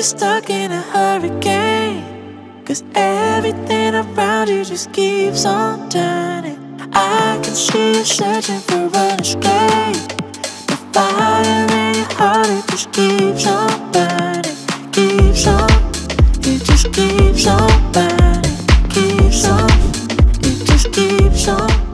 you're stuck in a hurricane. Cause everything around you just keeps on turning. I can see you searching for an escape. The fire in your heart, it just keeps on burning. Keeps on, it just keeps on burning. Keeps on, it just keeps on